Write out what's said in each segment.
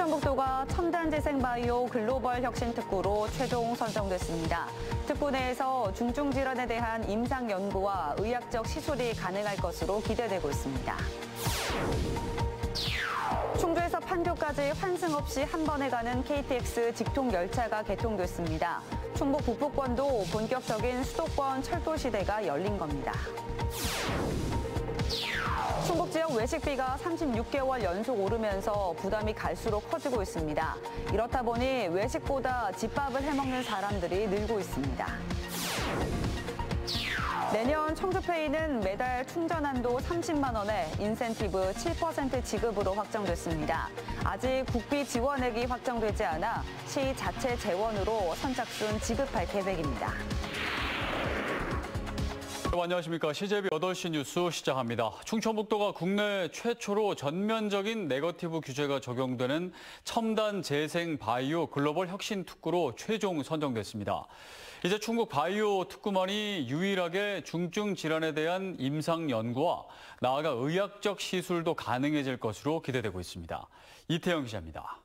충청북도가 첨단 재생 바이오 글로벌 혁신 특구로 최종 선정됐습니다. 특구 내에서 중증 질환에 대한 임상 연구와 의학적 시술이 가능할 것으로 기대되고 있습니다. 충주에서 판교까지 환승 없이 한 번에 가는 KTX 직통 열차가 개통됐습니다. 충북 북부권도 본격적인 수도권 철도 시대가 열린 겁니다. 충북 지역 외식비가 36개월 연속 오르면서 부담이 갈수록 커지고 있습니다. 이렇다 보니 외식보다 집밥을 해먹는 사람들이 늘고 있습니다. 내년 청주페이는 매달 충전한도 30만 원에 인센티브 7% 지급으로 확정됐습니다. 아직 국비 지원액이 확정되지 않아 시 자체 재원으로 선착순 지급할 계획입니다. 안녕하십니까. CJB 8시 뉴스 시작합니다. 충청북도가 국내 최초로 전면적인 네거티브 규제가 적용되는 첨단 재생 바이오 글로벌 혁신 특구로 최종 선정됐습니다. 이제 충북 바이오 특구만이 유일하게 중증 질환에 대한 임상 연구와 나아가 의학적 시술도 가능해질 것으로 기대되고 있습니다. 이태영 기자입니다.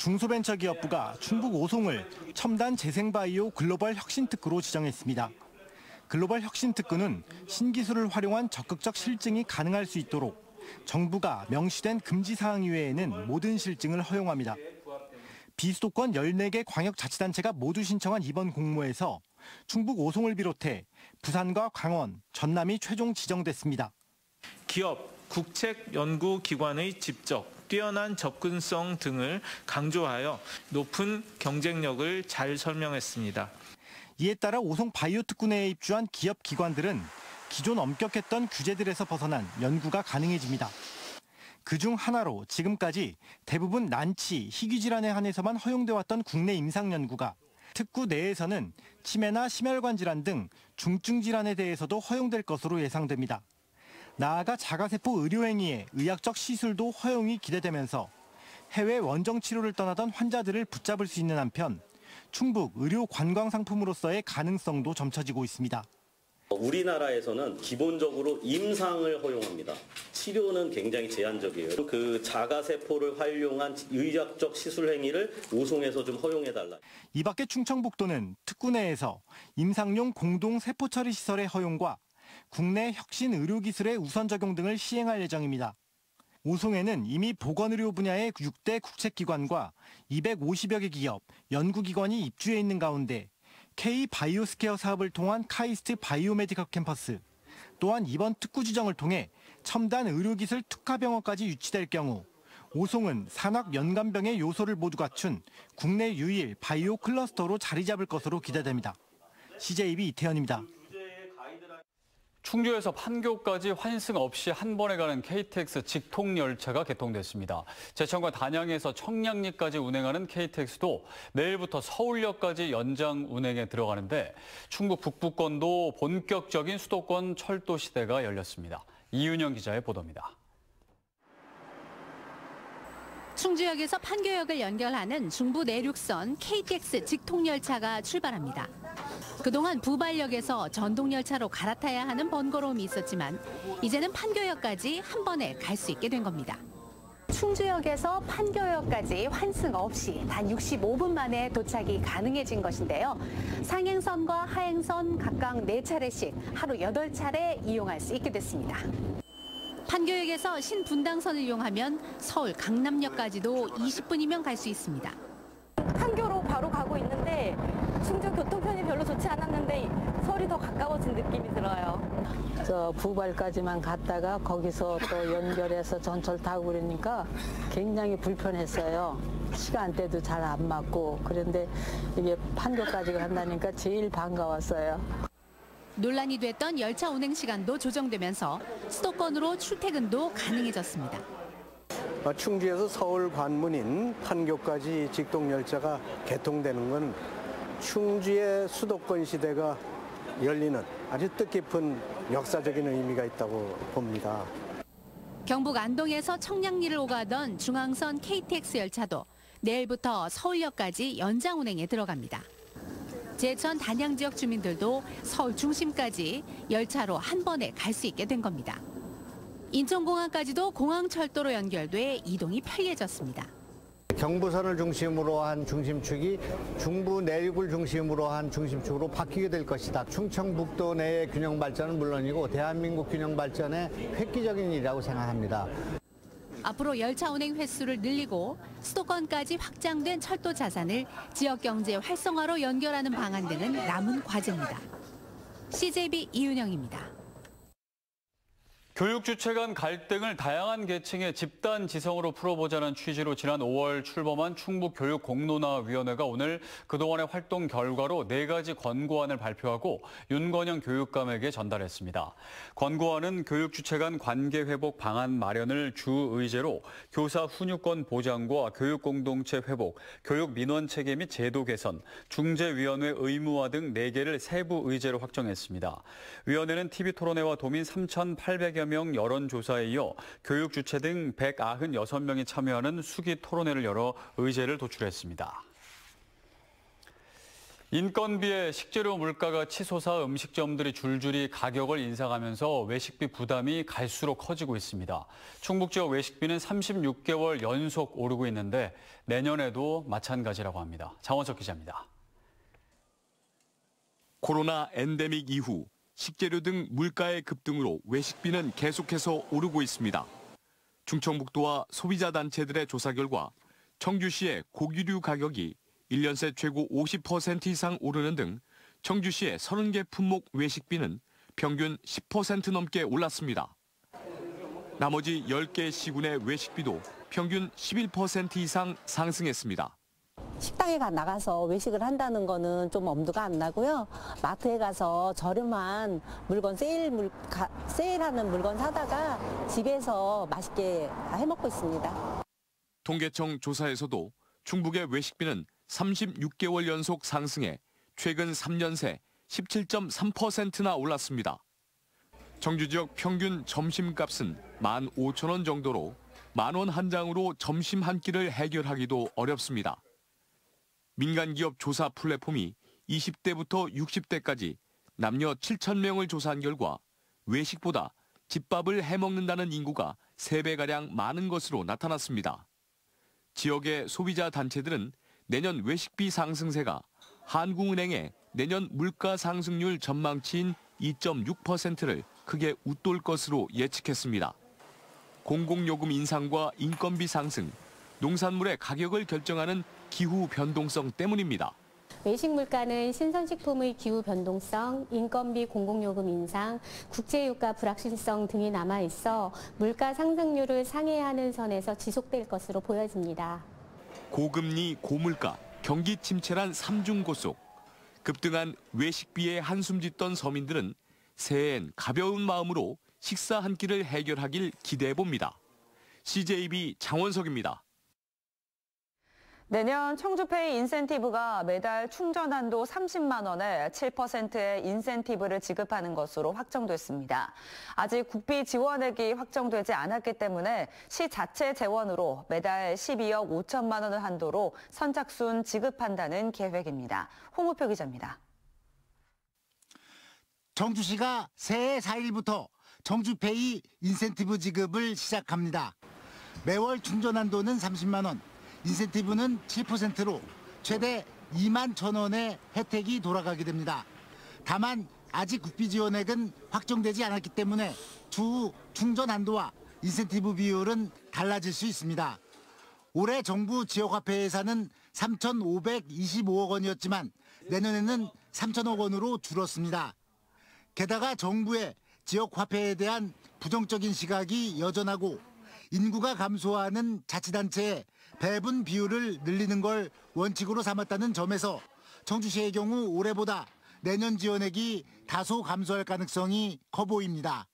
중소벤처기업부가 충북 오송을 첨단 재생바이오 글로벌 혁신특구로 지정했습니다. 글로벌 혁신특구는 신기술을 활용한 적극적 실증이 가능할 수 있도록 정부가 명시된 금지사항 이외에는 모든 실증을 허용합니다. 비수도권 14개 광역자치단체가 모두 신청한 이번 공모에서 충북 오송을 비롯해 부산과 강원, 전남이 최종 지정됐습니다. 기업, 국책연구기관의 집적, 뛰어난 접근성 등을 강조하여 높은 경쟁력을 잘 설명했습니다. 이에 따라 오송 바이오 특구 내에 입주한 기업 기관들은 기존 엄격했던 규제들에서 벗어난 연구가 가능해집니다. 그중 하나로 지금까지 대부분 난치, 희귀질환에 한해서만 허용돼 왔던 국내 임상 연구가 특구 내에서는 치매나 심혈관 질환 등 중증 질환에 대해서도 허용될 것으로 예상됩니다. 나아가 자가세포 의료행위에 의학적 시술도 허용이 기대되면서 해외 원정 치료를 떠나던 환자들을 붙잡을 수 있는 한편 충북 의료 관광 상품으로서의 가능성도 점쳐지고 있습니다. 우리나라에서는 기본적으로 임상을 허용합니다. 치료는 굉장히 제한적이에요. 그 자가세포를 활용한 의학적 시술 행위를 오송에서 좀 허용해달라. 이 밖에 충청북도는 특구 내에서 임상용 공동 세포 처리 시설의 허용과 국내 혁신 의료기술의 우선 적용 등을 시행할 예정입니다. 오송에는 이미 보건의료 분야의 6대 국책기관과 250여 개 기업, 연구기관이 입주해 있는 가운데 K 바이오스퀘어 사업을 통한 카이스트 바이오메디컬 캠퍼스, 또한 이번 특구 지정을 통해 첨단 의료기술 특화병원까지 유치될 경우 오송은 산학연관병의 요소를 모두 갖춘 국내 유일 바이오 클러스터로 자리 잡을 것으로 기대됩니다. CJB 이태현입니다. 충주에서 판교까지 환승 없이 한 번에 가는 KTX 직통 열차가 개통됐습니다. 제천과 단양에서 청량리까지 운행하는 KTX도 내일부터 서울역까지 연장 운행에 들어가는데 충북 북부권도 본격적인 수도권 철도 시대가 열렸습니다. 이윤영 기자의 보도입니다. 충주역에서 판교역을 연결하는 중부 내륙선 KTX 직통열차가 출발합니다. 그동안 부발역에서 전동열차로 갈아타야 하는 번거로움이 있었지만 이제는 판교역까지 한 번에 갈 수 있게 된 겁니다. 충주역에서 판교역까지 환승 없이 단 65분 만에 도착이 가능해진 것인데요. 상행선과 하행선 각각 4차례씩 하루 8차례 이용할 수 있게 됐습니다. 판교역에서 신분당선을 이용하면 서울 강남역까지도 20분이면 갈 수 있습니다. 판교로 바로 가고 있는데 충주 교통편이 별로 좋지 않았는데 서울이 더 가까워진 느낌이 들어요. 저 부발까지만 갔다가 거기서 또 연결해서 전철 타고 그러니까 굉장히 불편했어요. 시간대도 잘 안 맞고 그런데 이게 판교까지 간다니까 제일 반가웠어요. 논란이 됐던 열차 운행 시간도 조정되면서 수도권으로 출퇴근도 가능해졌습니다. 충주에서 서울 관문인 판교까지 직동 열차가 개통되는 건 충주의 수도권 시대가 열리는 아주 뜻깊은 역사적인 의미가 있다고 봅니다. 경북 안동에서 청량리를 오가던 중앙선 KTX 열차도 내일부터 서울역까지 연장 운행에 들어갑니다. 제천 단양 지역 주민들도 서울 중심까지 열차로 한 번에 갈 수 있게 된 겁니다. 인천공항까지도 공항철도로 연결돼 이동이 편리해졌습니다. 경부선을 중심으로 한 중심축이 중부 내륙을 중심으로 한 중심축으로 바뀌게 될 것이다. 충청북도 내의 균형 발전은 물론이고 대한민국 균형 발전의 획기적인 일이라고 생각합니다. 앞으로 열차 운행 횟수를 늘리고 수도권까지 확장된 철도 자산을 지역 경제 활성화로 연결하는 방안 등은 남은 과제입니다. CJB 이윤영입니다. 교육 주체 간 갈등을 다양한 계층의 집단 지성으로 풀어보자는 취지로 지난 5월 출범한 충북교육공론화위원회가 오늘 그동안의 활동 결과로 네 가지 권고안을 발표하고 윤건영 교육감에게 전달했습니다. 권고안은 교육 주체 간 관계 회복 방안 마련을 주 의제로 교사 훈육권 보장과 교육 공동체 회복, 교육 민원 체계 및 제도 개선, 중재위원회 의무화 등 4개를 세부 의제로 확정했습니다. 위원회는 TV토론회와 도민 3,800여 명 여론조사에 이어 교육 주체 등 196명이 참여하는 수기 토론회를 열어 의제를 도출했습니다. 인건비에 식재료 물가가 치솟아 음식점들이 줄줄이 가격을 인상하면서 외식비 부담이 갈수록 커지고 있습니다. 충북 지역 외식비는 36개월 연속 오르고 있는데 내년에도 마찬가지라고 합니다. 장원석 기자입니다. 코로나 엔데믹 이후 식재료 등 물가의 급등으로 외식비는 계속해서 오르고 있습니다. 충청북도와 소비자 단체들의 조사 결과 청주시의 고기류 가격이 1년 새 최고 50% 이상 오르는 등 청주시의 30개 품목 외식비는 평균 10% 넘게 올랐습니다. 나머지 10개 시군의 외식비도 평균 11% 이상 상승했습니다. 식당에 가 나가서 외식을 한다는 거는 좀 엄두가 안 나고요. 마트에 가서 저렴한 물건 세일 물 가, 세일하는 물건 사다가 집에서 맛있게 해 먹고 있습니다. 통계청 조사에서도 충북의 외식비는 36개월 연속 상승해 최근 3년 새 17.3%나 올랐습니다. 청주 지역 평균 점심값은 15,000원 정도로 만 원 한 장으로 점심 한 끼를 해결하기도 어렵습니다. 민간기업 조사 플랫폼이 20대부터 60대까지 남녀 7천 명을 조사한 결과 외식보다 집밥을 해먹는다는 인구가 3배가량 많은 것으로 나타났습니다. 지역의 소비자 단체들은 내년 외식비 상승세가 한국은행의 내년 물가 상승률 전망치인 2.6%를 크게 웃돌 것으로 예측했습니다. 공공요금 인상과 인건비 상승, 농산물의 가격을 결정하는 기후 변동성 때문입니다. 외식 물가는 신선식품의 기후 변동성, 인건비 공공요금 인상, 국제유가 불확실성 등이 남아 있어 물가 상승률을 상회하는 선에서 지속될 것으로 보여집니다. 고금리, 고물가, 경기 침체란 삼중고 속 급등한 외식비에 한숨 짓던 서민들은 새해엔 가벼운 마음으로 식사 한 끼를 해결하길 기대해 봅니다. CJB 장원석입니다. 내년 청주페이 인센티브가 매달 충전 한도 30만 원에 7%의 인센티브를 지급하는 것으로 확정됐습니다. 아직 국비 지원액이 확정되지 않았기 때문에 시 자체 재원으로 매달 12억 5천만 원을 한도로 선착순 지급한다는 계획입니다. 홍우표 기자입니다. 청주시가 새해 4일부터 청주페이 인센티브 지급을 시작합니다. 매월 충전 한도는 30만 원, 인센티브는 7%로 최대 2만 천 원의 혜택이 돌아가게 됩니다. 다만 아직 국비 지원액은 확정되지 않았기 때문에 추후 충전 한도와 인센티브 비율은 달라질 수 있습니다. 올해 정부 지역화폐 예산은 3,525억 원이었지만 내년에는 3천억 원으로 줄었습니다. 게다가 정부의 지역화폐에 대한 부정적인 시각이 여전하고 인구가 감소하는 자치단체의 배분 비율을 늘리는 걸 원칙으로 삼았다는 점에서 청주시의 경우 올해보다 내년 지원액이 다소 감소할 가능성이 커 보입니다.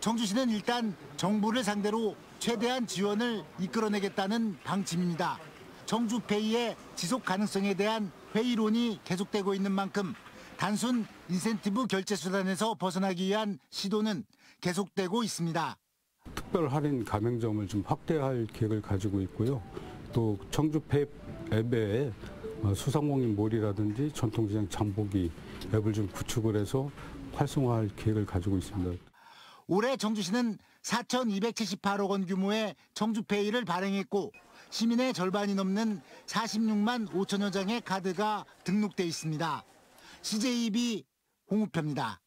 청주시는 일단 정부를 상대로 최대한 지원을 이끌어내겠다는 방침입니다. 청주페이의 지속 가능성에 대한 회의론이 계속되고 있는 만큼 단순 인센티브 결제 수단에서 벗어나기 위한 시도는 계속되고 있습니다. 특별 할인 가맹점을 좀 확대할 계획을 가지고 있고요. 또 청주페 앱에 어, 수상공인 몰이라든지 전통시장 장보기 앱을 좀 구축을 해서 활성화할 계획을 가지고 있습니다. 올해 청주시는 4,278억 원 규모의 청주페이를 발행했고 시민의 절반이 넘는 46만 5천여 장의 카드가 등록돼 있습니다. CJB 홍우표입니다.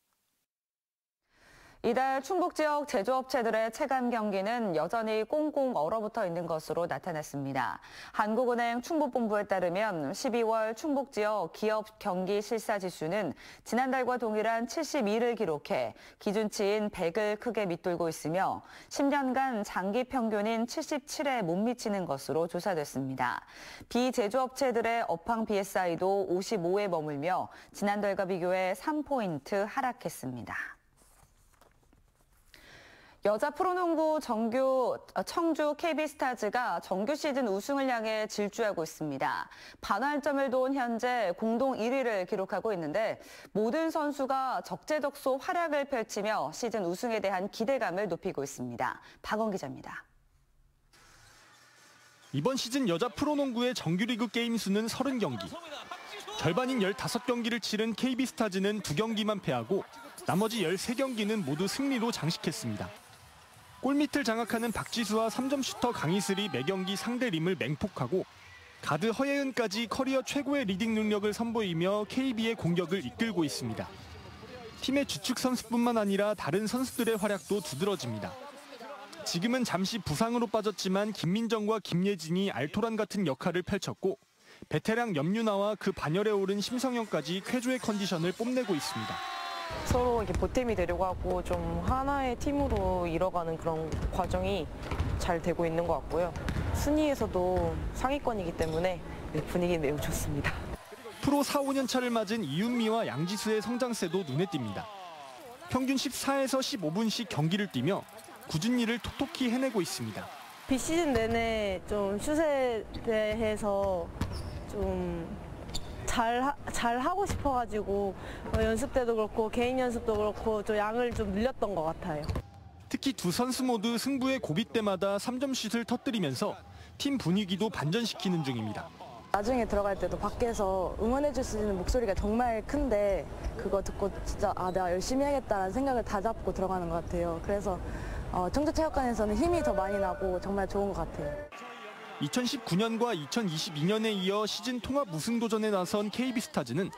이달 충북 지역 제조업체들의 체감 경기는 여전히 꽁꽁 얼어붙어 있는 것으로 나타났습니다. 한국은행 충북본부에 따르면 12월 충북 지역 기업 경기 실사 지수는 지난달과 동일한 72를 기록해 기준치인 100을 크게 밑돌고 있으며 10년간 장기 평균인 77에 못 미치는 것으로 조사됐습니다. 비제조업체들의 업황 BSI도 55에 머물며 지난달과 비교해 3포인트 하락했습니다. 여자 프로농구 정규 청주 KB스타즈가 정규 시즌 우승을 향해 질주하고 있습니다. 반환점을 도운 현재 공동 1위를 기록하고 있는데 모든 선수가 적재적소 활약을 펼치며 시즌 우승에 대한 기대감을 높이고 있습니다. 박원 기자입니다. 이번 시즌 여자 프로농구의 정규리그 게임 수는 30경기. 절반인 15경기를 치른 KB스타즈는 2경기만 패하고 나머지 13경기는 모두 승리로 장식했습니다. 골밑을 장악하는 박지수와 3점 슈터 강이슬이 매경기 상대 림을 맹폭하고 가드 허예은까지 커리어 최고의 리딩 능력을 선보이며 KB의 공격을 이끌고 있습니다. 팀의 주축 선수뿐만 아니라 다른 선수들의 활약도 두드러집니다. 지금은 잠시 부상으로 빠졌지만 김민정과 김예진이 알토란 같은 역할을 펼쳤고 베테랑 염유나와 그 반열에 오른 심성영까지 쾌조의 컨디션을 뽐내고 있습니다. 서로 이렇게 보탬이 되려고 하고 좀 하나의 팀으로 이뤄가는 그런 과정이 잘 되고 있는 것 같고요. 순위에서도 상위권이기 때문에 분위기 매우 좋습니다. 프로 4, 5년 차를 맞은 이윤미와 양지수의 성장세도 눈에 띕니다. 평균 14에서 15분씩 경기를 뛰며 굳은 일을 톡톡히 해내고 있습니다. 비시즌 내내 좀 슛에 대해서 좀 잘, 잘 하고 싶어가지고 어, 연습 때도 그렇고 개인 연습도 그렇고 좀 양을 좀 늘렸던 것 같아요. 특히 두 선수 모두 승부의 고비 때마다 3점 슛을 터뜨리면서 팀 분위기도 반전시키는 중입니다. 나중에 들어갈 때도 밖에서 응원해줄 수 있는 목소리가 정말 큰데 그거 듣고 진짜 아 내가 열심히 해야겠다는 생각을 다 잡고 들어가는 것 같아요. 그래서 어, 청주체육관에서는 힘이 더 많이 나고 정말 좋은 것 같아요. 2019년과 2022년에 이어 시즌 통합 우승 도전에 나선 KB스타즈는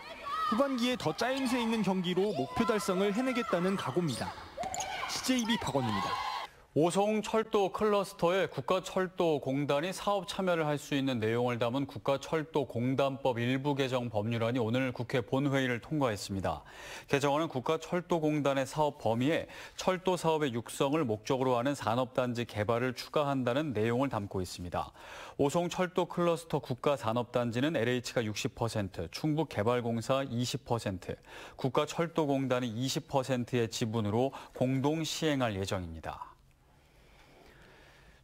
후반기에 더 짜임새 있는 경기로 목표 달성을 해내겠다는 각오입니다. CJB 박원입니다. 오송 철도 클러스터에 국가철도공단이 사업 참여를 할 수 있는 내용을 담은 국가철도공단법 일부 개정 법률안이 오늘 국회 본회의를 통과했습니다. 개정안은 국가철도공단의 사업 범위에 철도 사업의 육성을 목적으로 하는 산업단지 개발을 추가한다는 내용을 담고 있습니다. 오송 철도 클러스터 국가산업단지는 LH가 60%, 충북개발공사 20%, 국가철도공단이 20%의 지분으로 공동 시행할 예정입니다.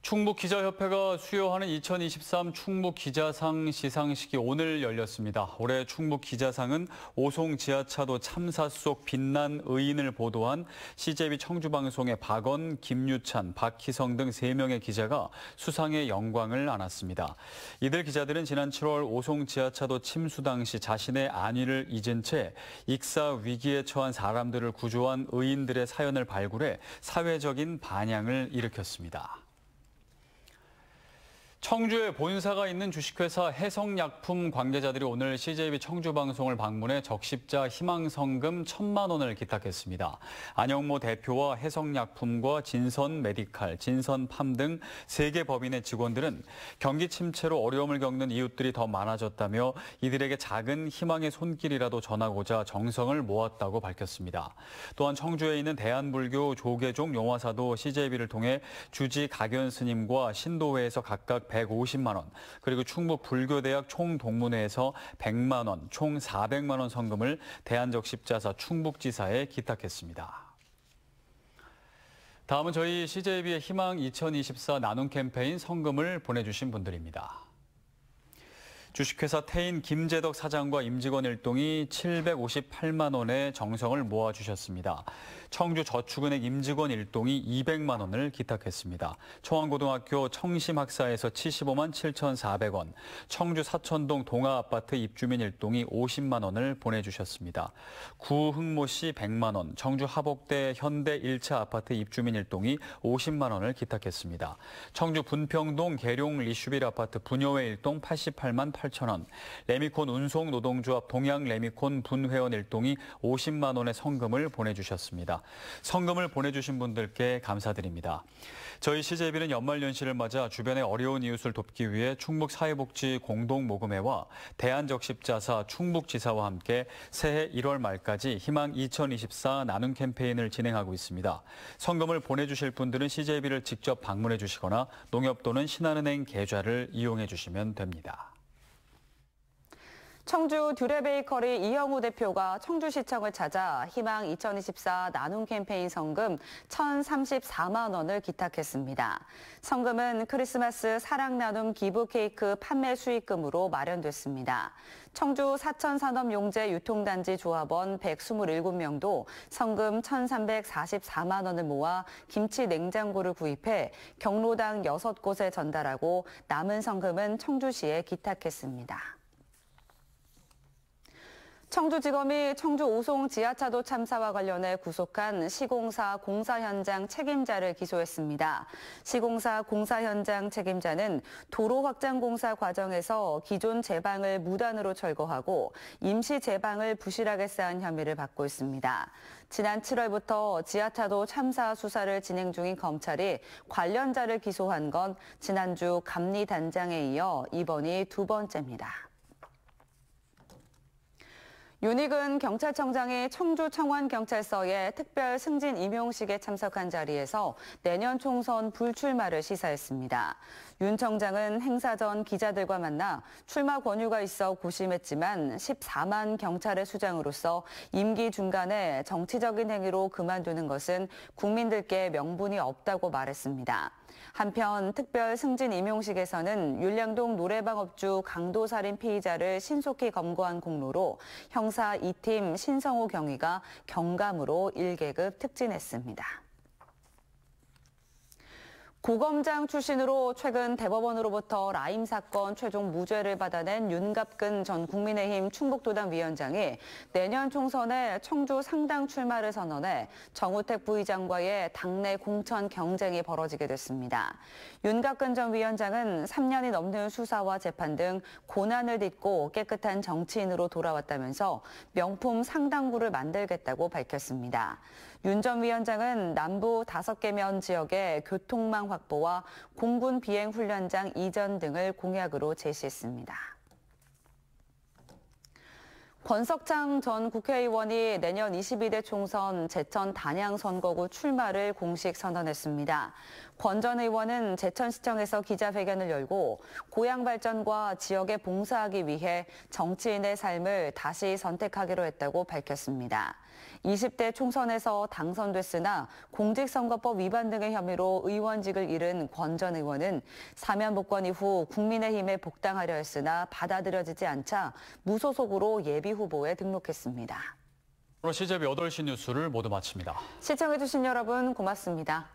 충북 기자협회가 수여하는 2023 충북 기자상 시상식이 오늘 열렸습니다. 올해 충북 기자상은 오송 지하차도 참사 속 빛난 의인을 보도한 CJB 청주방송의 박원, 김유찬, 박희성 등 3명의 기자가 수상의 영광을 안았습니다. 이들 기자들은 지난 7월 오송 지하차도 침수 당시 자신의 안위를 잊은 채 익사 위기에 처한 사람들을 구조한 의인들의 사연을 발굴해 사회적인 반향을 일으켰습니다. 청주에 본사가 있는 주식회사 해성약품 관계자들이 오늘 CJB 청주방송을 방문해 적십자 희망성금 천만 원을 기탁했습니다. 안영모 대표와 해성약품과 진선 메디칼, 진선팜 등 세 개 법인의 직원들은 경기 침체로 어려움을 겪는 이웃들이 더 많아졌다며 이들에게 작은 희망의 손길이라도 전하고자 정성을 모았다고 밝혔습니다. 또한 청주에 있는 대한불교 조계종 용화사도 CJB를 통해 주지 각연 스님과 신도회에서 각각 150만 원, 그리고 충북 불교대학 총동문회에서 100만 원, 총 400만 원 성금을 대한적십자사 충북지사에 기탁했습니다. 다음은 저희 CJB의 희망 2024 나눔 캠페인 성금을 보내주신 분들입니다. 주식회사 태인 김재덕 사장과 임직원 일동이 758만 원의 정성을 모아주셨습니다. 청주 저축은행 임직원 일동이 200만 원을 기탁했습니다. 청원고등학교 청심학사에서 75만 7,400원, 청주 사천동 동아아파트 입주민 일동이 50만 원을 보내주셨습니다. 구흥모 씨 100만 원, 청주 하복대 현대 1차 아파트 입주민 일동이 50만 원을 기탁했습니다. 청주 분평동 계룡 리슈빌 아파트 부녀회 일동 88만 8천 원, 레미콘 운송 노동조합 동양 레미콘 분회원 일동이 50만 원의 성금을 보내주셨습니다. 성금을 보내주신 분들께 감사드립니다. 저희 CJB는 연말연시를 맞아 주변의 어려운 이웃을 돕기 위해 충북 사회복지 공동모금회와 대한적십자사 충북지사와 함께 새해 1월 말까지 희망 2024 나눔 캠페인을 진행하고 있습니다. 성금을 보내주실 분들은 CJB를 직접 방문해 주시거나 농협 또는 신한은행 계좌를 이용해 주시면 됩니다. 청주 듀레베이커리 이영우 대표가 청주시청을 찾아 희망 2024 나눔 캠페인 성금 1,034만 원을 기탁했습니다. 성금은 크리스마스 사랑 나눔 기부 케이크 판매 수익금으로 마련됐습니다. 청주 사천산업용재 유통단지 조합원 127명도 성금 1,344만 원을 모아 김치 냉장고를 구입해 경로당 6곳에 전달하고 남은 성금은 청주시에 기탁했습니다. 청주지검이 청주 오송 지하차도 참사와 관련해 구속한 시공사 공사 현장 책임자를 기소했습니다. 시공사 공사 현장 책임자는 도로 확장 공사 과정에서 기존 제방을 무단으로 철거하고 임시 제방을 부실하게 쌓은 혐의를 받고 있습니다. 지난 7월부터 지하차도 참사 수사를 진행 중인 검찰이 관련자를 기소한 건 지난주 감리 단장에 이어 이번이 두 번째입니다. 윤익은 경찰청장이 청주 청원경찰서에 특별 승진 임용식에 참석한 자리에서 내년 총선 불출마를 시사했습니다. 윤 청장은 행사 전 기자들과 만나 출마 권유가 있어 고심했지만 14만 경찰의 수장으로서 임기 중간에 정치적인 행위로 그만두는 것은 국민들께 명분이 없다고 말했습니다. 한편 특별 승진 임용식에서는 율량동 노래방 업주 강도 살인 피의자를 신속히 검거한 공로로 형사 2팀 신성호 경위가 경감으로 1계급 특진했습니다. 고검장 출신으로 최근 대법원으로부터 라임 사건 최종 무죄를 받아낸 윤갑근 전 국민의힘 충북도당 위원장이 내년 총선에 청주 상당 출마를 선언해 정우택 부의장과의 당내 공천 경쟁이 벌어지게 됐습니다. 윤갑근 전 위원장은 3년이 넘는 수사와 재판 등 고난을 딛고 깨끗한 정치인으로 돌아왔다면서 명품 상당구를 만들겠다고 밝혔습니다. 윤 전 위원장은 남부 5개 면 지역의 교통망 확보와 공군 비행 훈련장 이전 등을 공약으로 제시했습니다. 권석창 전 국회의원이 내년 22대 총선 제천 단양 선거구 출마를 공식 선언했습니다. 권 전 의원은 제천시청에서 기자회견을 열고 고향 발전과 지역에 봉사하기 위해 정치인의 삶을 다시 선택하기로 했다고 밝혔습니다. 20대 총선에서 당선됐으나 공직선거법 위반 등의 혐의로 의원직을 잃은 권 전 의원은 사면 복권 이후 국민의힘에 복당하려 했으나 받아들여지지 않자 무소속으로 예비 후보에 등록했습니다. 오늘 CJB 8시 뉴스를 모두 마칩니다. 시청해주신 여러분 고맙습니다.